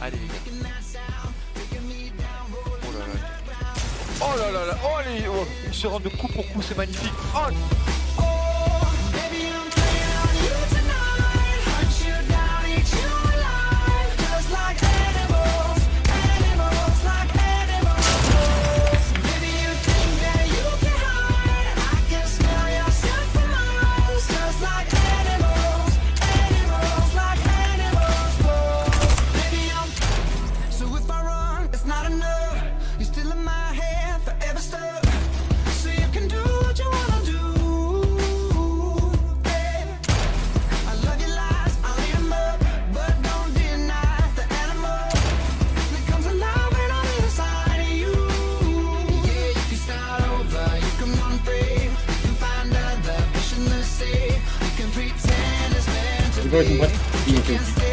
Allez. Oh là là. Oh là là là. Oh, les... oh il se rend de coup pour coup, c'est magnifique. Oh You guys can what?